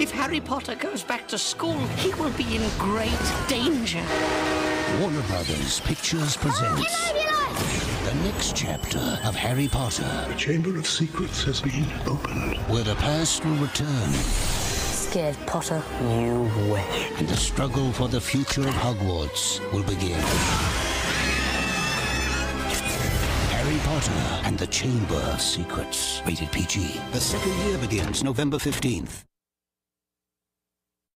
If Harry Potter goes back to school, he will be in great danger. Warner Brothers Pictures presents the next chapter of Harry Potter, The Chamber of Secrets has been opened. where the past will return Scared Potter? You wish. and the struggle for the future of Hogwarts will begin. Harry Potter and the Chamber of Secrets. Rated PG. The second year begins November 15th.